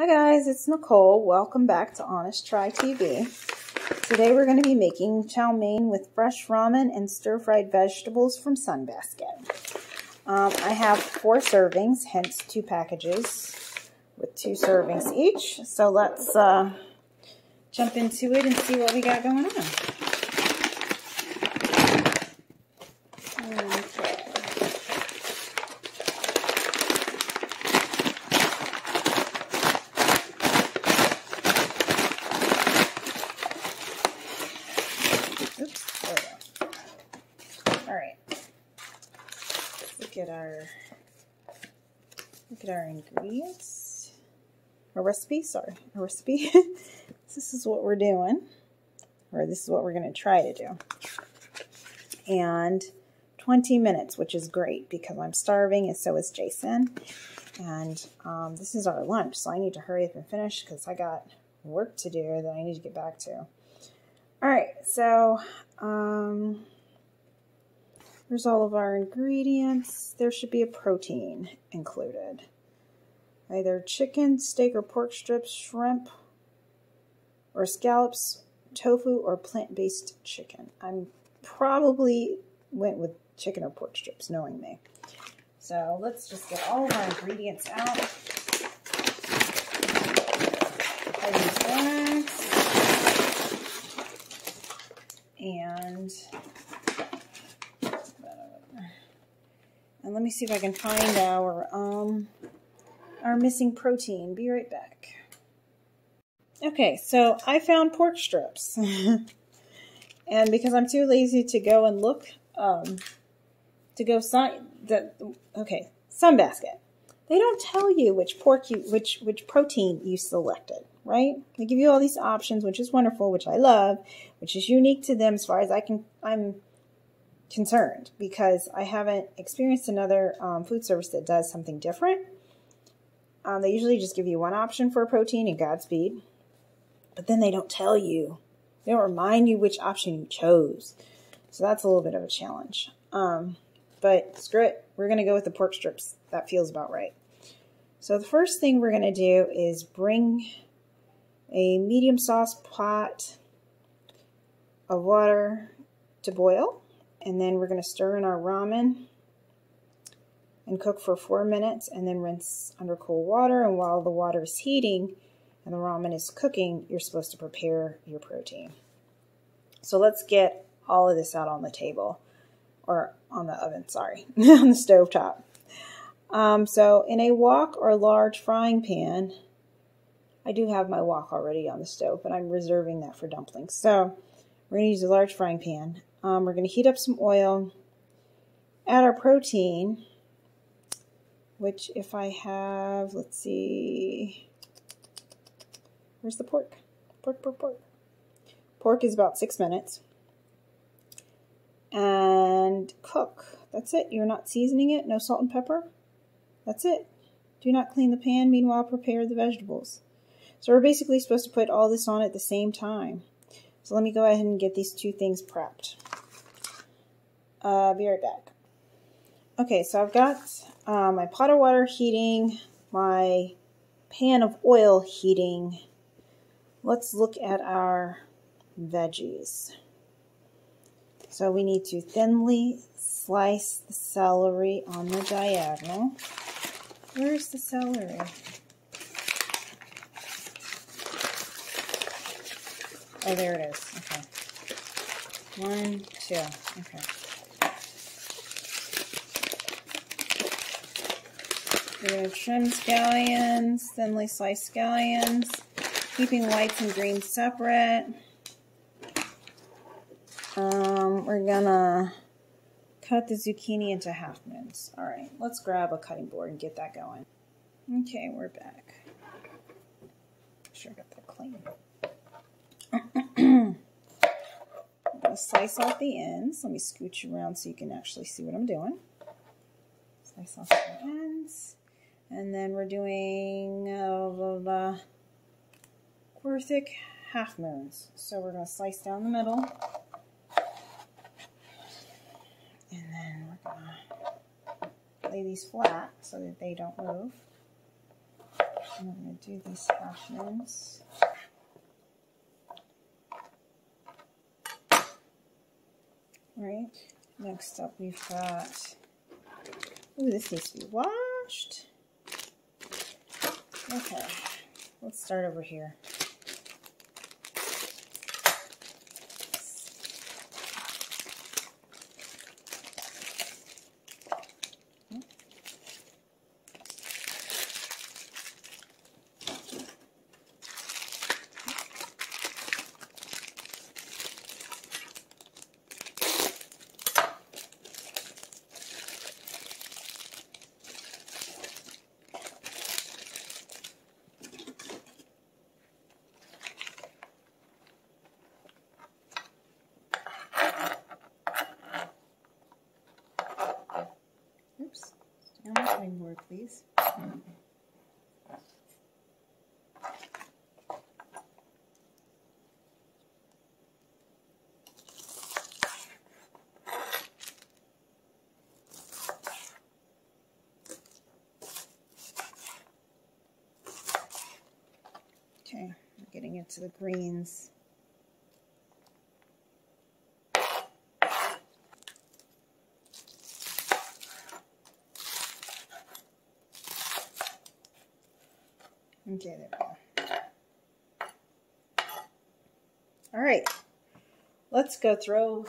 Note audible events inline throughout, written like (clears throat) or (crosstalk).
Hi guys, it's Nicole. Welcome back to Honest Try TV. Today we're going to be making chow mein with fresh ramen and stir-fried vegetables from Sunbasket. Um, I have four servings, hence two packages with two servings each. So let's uh, jump into it and see what we got going on. Look at our look at our ingredients. A recipe, sorry, a recipe. (laughs) this is what we're doing, or this is what we're going to try to do. And 20 minutes, which is great because I'm starving, and so is Jason. And um, this is our lunch, so I need to hurry up and finish because I got work to do that I need to get back to. All right, so um, Here's all of our ingredients. There should be a protein included. Either chicken, steak, or pork strips, shrimp, or scallops, tofu, or plant-based chicken. I'm probably went with chicken or pork strips, knowing me. So let's just get all of our ingredients out. And And let me see if I can find our, um, our missing protein. Be right back. Okay, so I found pork strips. (laughs) and because I'm too lazy to go and look, um, to go sign the, okay, Sunbasket. They don't tell you which pork you, which, which protein you selected, right? They give you all these options, which is wonderful, which I love, which is unique to them as far as I can, I'm concerned because I haven't experienced another um, food service that does something different. Um, they usually just give you one option for a protein and Godspeed, but then they don't tell you. They don't remind you which option you chose. So that's a little bit of a challenge. Um, but screw it. We're going to go with the pork strips. That feels about right. So the first thing we're going to do is bring a medium sauce pot of water to boil. And then we're going to stir in our ramen and cook for four minutes and then rinse under cool water. And while the water is heating and the ramen is cooking, you're supposed to prepare your protein. So let's get all of this out on the table or on the oven, sorry, (laughs) on the stove top. Um, so in a wok or large frying pan, I do have my wok already on the stove, but I'm reserving that for dumplings. So we're going to use a large frying pan. Um, we're going to heat up some oil, add our protein, which if I have, let's see, where's the pork? Pork, pork, pork. Pork is about six minutes. And cook. That's it. You're not seasoning it. No salt and pepper. That's it. Do not clean the pan. Meanwhile, prepare the vegetables. So we're basically supposed to put all this on at the same time. So let me go ahead and get these two things prepped. Uh, be right back. Okay, so I've got uh, my pot of water heating, my pan of oil heating. Let's look at our veggies. So we need to thinly slice the celery on the diagonal. Where's the celery? Oh, there it is. Okay. One, two. Okay. We have trimmed scallions, thinly sliced scallions, keeping whites and greens separate. Um, we're gonna cut the zucchini into half moons. All right, let's grab a cutting board and get that going. Okay, we're back. Sure got that clean. (clears throat) I'm gonna slice off the ends. Let me scooch around so you can actually see what I'm doing. Slice off the ends. And then we're doing uh, quarter thick half moons. So we're going to slice down the middle. And then we're going to lay these flat so that they don't move. And we're going to do these half moons. Right. Next up, we've got. Ooh, this needs to be washed. Okay. Let's start over here. Please. Okay, we're getting into the greens. All right, let's go throw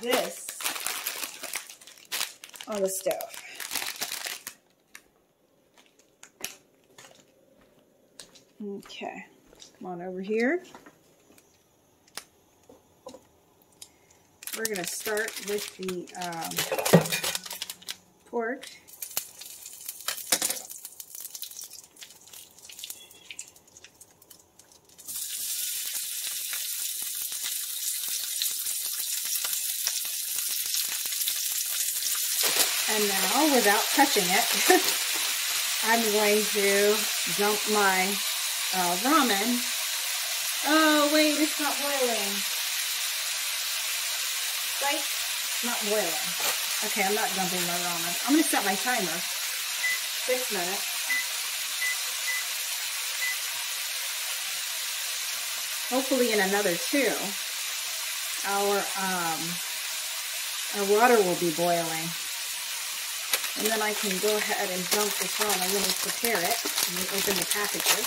this on the stove. Okay, come on over here. We're going to start with the um, pork. And now, without touching it, (laughs) I'm going to dump my uh, ramen. Oh, wait, it's not boiling. It's not boiling. Okay, I'm not dumping my ramen. I'm going to set my timer. Six minutes. Hopefully in another two, our, um, our water will be boiling. And then I can go ahead and dump this on. I'm going to prepare it and open the packages.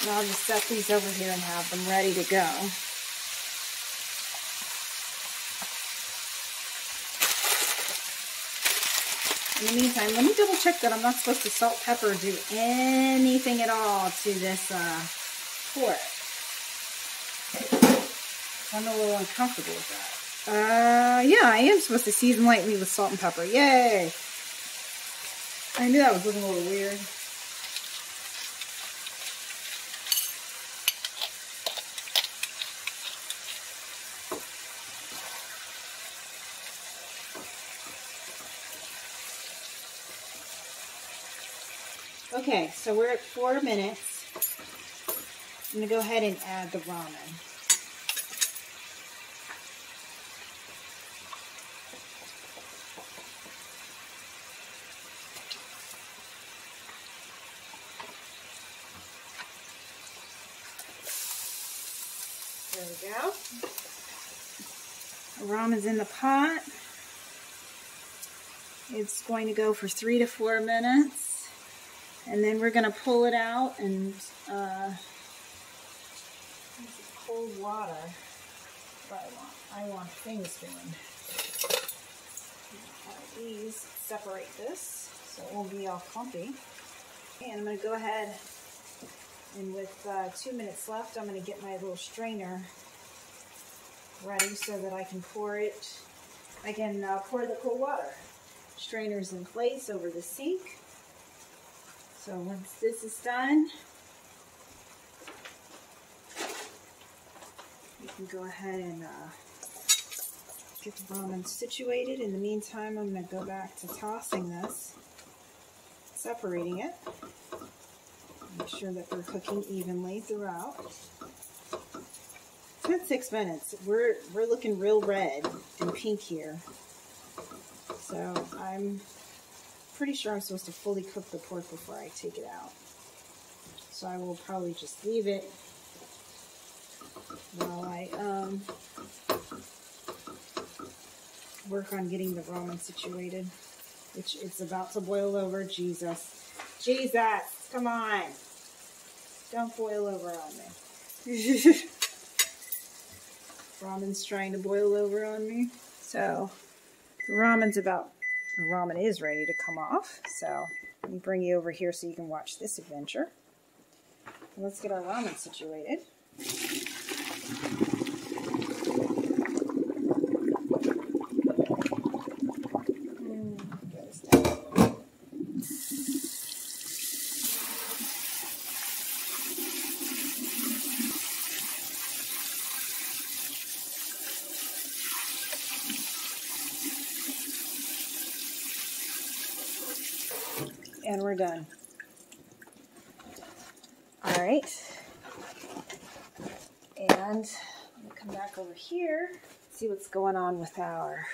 And I'll just set these over here and have them ready to go. In the meantime, let me double check that I'm not supposed to salt, pepper, do anything at all to this uh, pork. I'm a little uncomfortable with that. Uh, yeah, I am supposed to season lightly with salt and pepper. Yay! I knew that was looking a little weird. Okay, so we're at four minutes. I'm going to go ahead and add the ramen. Ramen's in the pot. It's going to go for three to four minutes. And then we're going to pull it out and uh, cold water. What I want. I want things doing. These separate this so it won't be all clumpy. And I'm going to go ahead and with uh, two minutes left, I'm going to get my little strainer ready so that I can pour it, I can uh, pour the cold water. Strainer's in place over the sink. So once this is done, you can go ahead and uh, get the ramen situated. In the meantime, I'm going to go back to tossing this, separating it. Make sure that they're cooking evenly throughout. It's been six minutes. We're we're looking real red and pink here. So I'm pretty sure I'm supposed to fully cook the pork before I take it out. So I will probably just leave it while I um, work on getting the ramen situated, which it's about to boil over. Jesus. Jesus, come on. Don't boil over on me. (laughs) Ramen's trying to boil over on me. So the ramen's about, the ramen is ready to come off. So let me bring you over here so you can watch this adventure. Let's get our ramen situated. and we're done. All right. And come back over here, see what's going on with our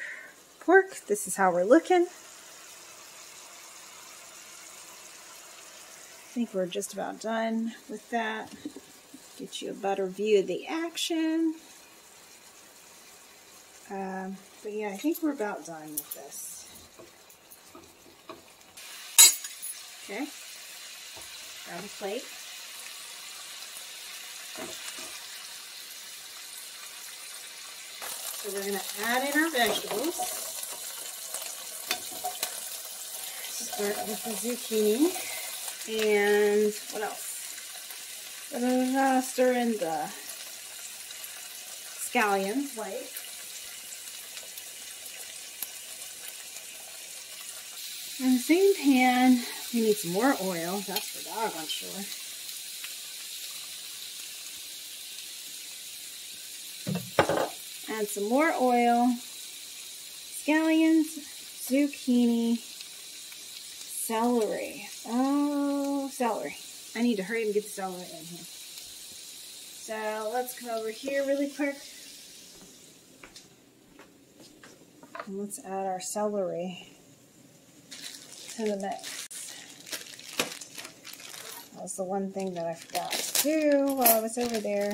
pork. This is how we're looking. I think we're just about done with that. Get you a better view of the action. Um, but yeah, I think we're about done with this. Okay, grab a plate. So we're going to add in our vegetables. Start with the zucchini. And what else? Gonna stir in the scallions, white. In the same pan, we need some more oil. That's for dog, I'm sure. Add some more oil, scallions, zucchini, celery. Oh, celery. I need to hurry and get the celery in here. So let's come over here really quick. And let's add our celery to the mix. Was the one thing that I forgot to do while I was over there.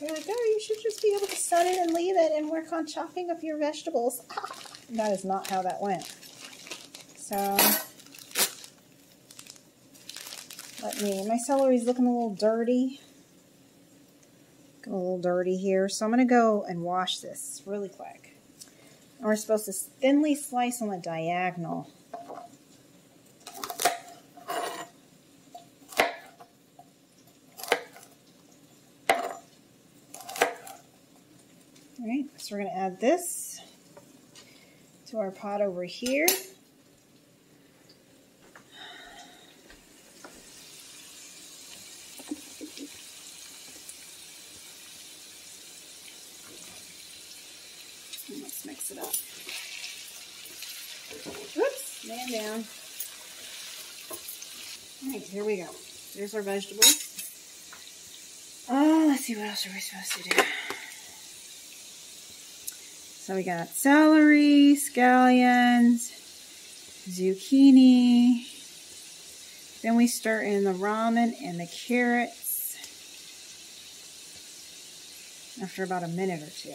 You're like, oh, you should just be able to set it and leave it and work on chopping up your vegetables. (laughs) that is not how that went. So, let me, my celery's looking a little dirty. A little dirty here. So I'm going to go and wash this really quick. And we're supposed to thinly slice on the diagonal. All right, so we're going to add this to our pot over here. And let's mix it up. Oops, man down. All right, here we go. There's our vegetables. Oh, let's see, what else are we supposed to do? So we got celery, scallions, zucchini. Then we stir in the ramen and the carrots after about a minute or two.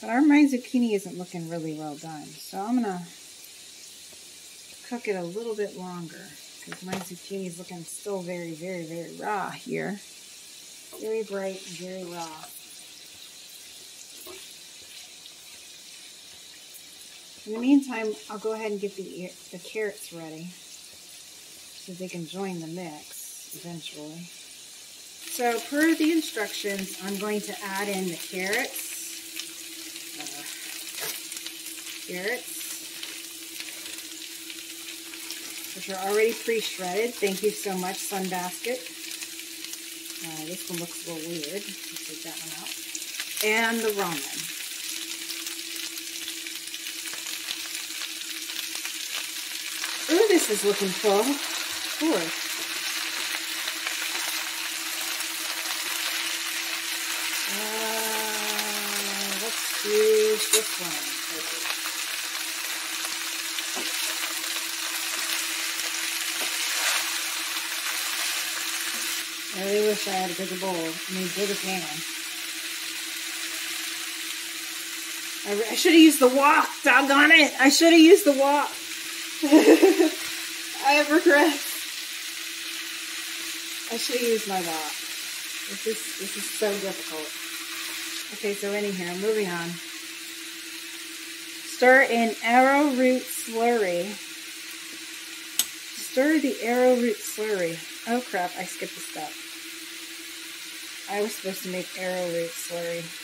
But our my zucchini isn't looking really well done. So I'm going to cook it a little bit longer because my zucchini is looking still very, very, very raw here. Very bright very raw. In the meantime, I'll go ahead and get the, the carrots ready so they can join the mix eventually. So per the instructions, I'm going to add in the carrots. Uh, carrots. Which are already pre-shredded. Thank you so much, Sunbasket. Uh, this one looks a little weird. Let's take that one out. And the ramen. this is looking full. Four. Use this one. I really wish I had a bigger bowl. I mean, bigger pan. I, I should have used the wok. Doggone it! I should have used the wok. (laughs) I have regrets. I should have used my wok. This is, this is so difficult. Okay, so here, moving on. Stir in arrowroot slurry. Stir the arrowroot slurry. Oh crap, I skipped a step. I was supposed to make arrowroot slurry.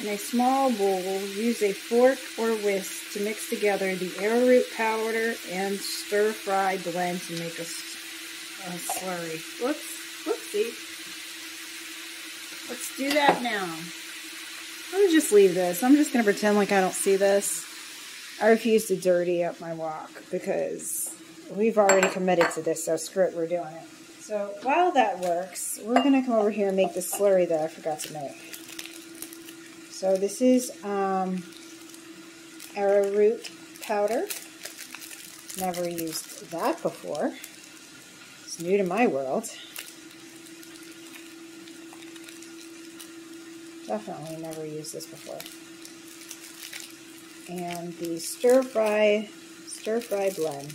In a small bowl, use a fork or whisk to mix together the arrowroot powder and stir-fry blend to make a, a slurry. Whoops, whoopsie. Let's do that now. Let me just leave this. I'm just going to pretend like I don't see this. I refuse to dirty up my wok because we've already committed to this, so screw it, we're doing it. So while that works, we're going to come over here and make the slurry that I forgot to make. So this is um, arrowroot powder. Never used that before. It's new to my world. Definitely never used this before. And the stir fry, stir fry blend.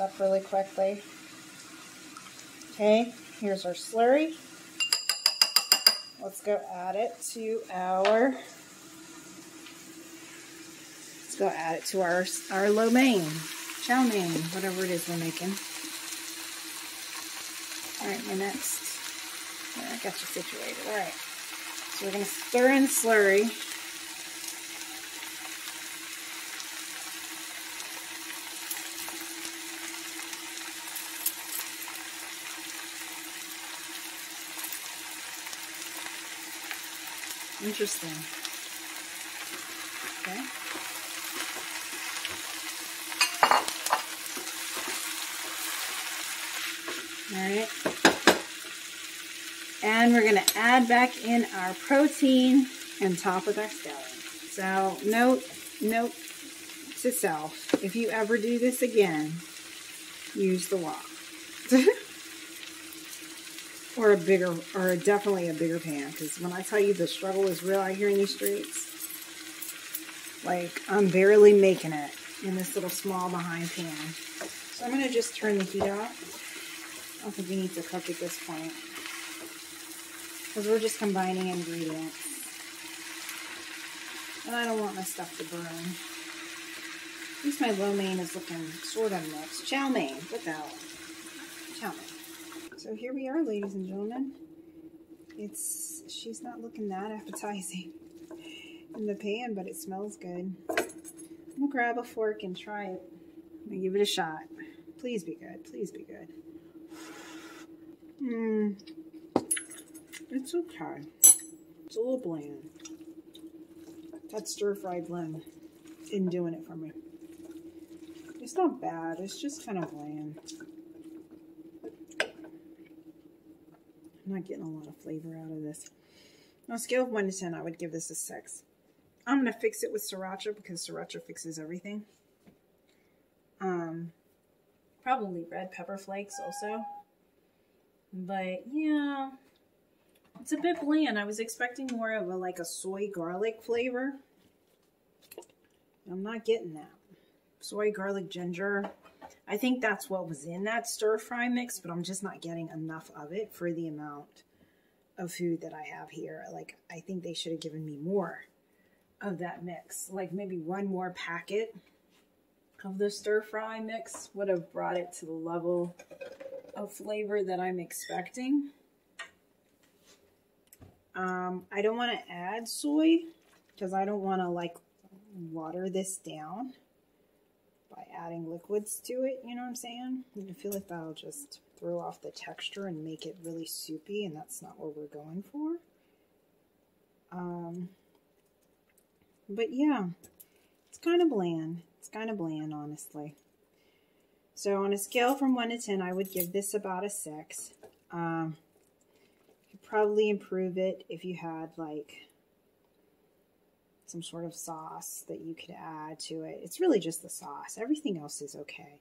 Up really quickly. Okay, here's our slurry. Let's go add it to our, let's go add it to our, our lo mein, chow mein, whatever it is we're making. All right, my next, I got you situated. All right, so we're going to stir in slurry. Interesting. Okay. All right. And we're going to add back in our protein and top with our scallion. So note, note to self, if you ever do this again, use the wok. (laughs) or a bigger, or definitely a bigger pan. Because when I tell you the struggle is real out here in these streets, like I'm barely making it in this little small behind pan. So I'm going to just turn the heat off. I don't think we need to cook at this point. Because we're just combining ingredients. And I don't want my stuff to burn. At least my lo mein is looking sort of mixed. Chow mein, without. Chow mein. So here we are, ladies and gentlemen. It's she's not looking that appetizing in the pan, but it smells good. I'm gonna grab a fork and try it. I'm gonna give it a shot. Please be good. Please be good. Mmm. It's okay. It's a little bland. That stir-fried blend isn't doing it for me. It's not bad. It's just kind of bland. I'm not getting a lot of flavor out of this. On a scale of 1 to 10, I would give this a 6. I'm going to fix it with sriracha because sriracha fixes everything. Um, probably red pepper flakes also. But, yeah, it's a bit bland. I was expecting more of a, like, a soy garlic flavor. I'm not getting that. Soy, garlic, ginger, I think that's what was in that stir fry mix, but I'm just not getting enough of it for the amount of food that I have here. Like, I think they should have given me more of that mix. Like maybe one more packet of the stir fry mix would have brought it to the level of flavor that I'm expecting. Um, I don't want to add soy because I don't want to like water this down by adding liquids to it, you know what I'm saying? I feel like that'll just throw off the texture and make it really soupy, and that's not what we're going for. Um, but yeah, it's kind of bland. It's kind of bland, honestly. So on a scale from 1 to 10, I would give this about a 6. Um, probably improve it if you had like some sort of sauce that you could add to it. It's really just the sauce. Everything else is okay.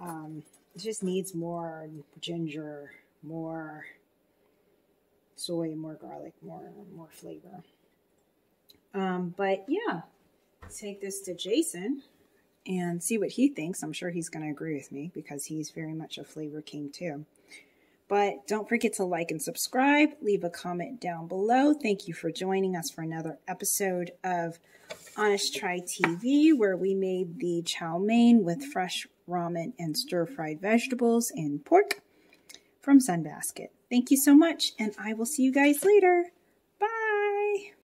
Um, it just needs more ginger, more soy, more garlic, more more flavor. Um, but yeah, take this to Jason and see what he thinks. I'm sure he's going to agree with me because he's very much a flavor king too. But don't forget to like and subscribe. Leave a comment down below. Thank you for joining us for another episode of Honest Try TV, where we made the chow mein with fresh ramen and stir-fried vegetables and pork from Sunbasket. Thank you so much, and I will see you guys later.